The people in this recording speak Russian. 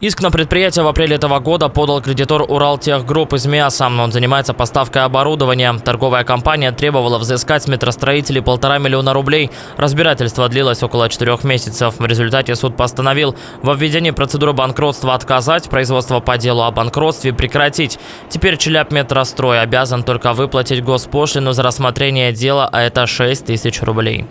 Иск на предприятие в апреле этого года подал кредитор Уралтехгрупп из Миаса. Он занимается поставкой оборудования. Торговая компания требовала взыскать с метростроителей полтора миллиона рублей. Разбирательство длилось около четырех месяцев. В результате суд постановил во введении процедуры банкротства отказать, производство по делу о банкротстве прекратить. Теперь Челябметрострой обязан только выплатить госпошлину за рассмотрение дела, а это 6 тысяч рублей.